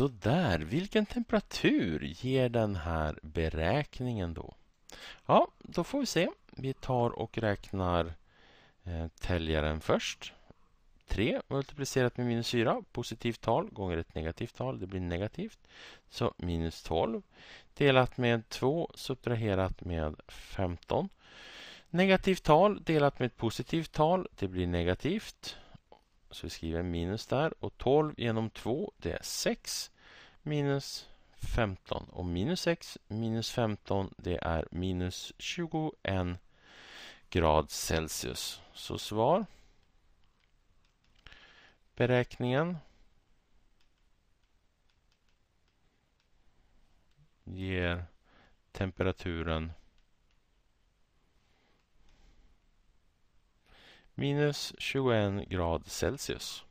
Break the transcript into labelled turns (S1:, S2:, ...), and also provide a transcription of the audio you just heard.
S1: Så där, vilken temperatur ger den här beräkningen då? Ja, då får vi se. Vi tar och räknar eh, täljaren först. 3 multiplicerat med minus 4, positivt tal gånger ett negativt tal, det blir negativt. Så minus 12 delat med 2 subtraherat med 15. Negativt tal delat med ett positivt tal, det blir negativt. Så vi skriver minus där. Och 12 genom 2, det är 6 minus 15. Och minus 6 minus 15, det är minus 21 grad Celsius. Så svar beräkningen ger temperaturen minus 21 grad Celsius.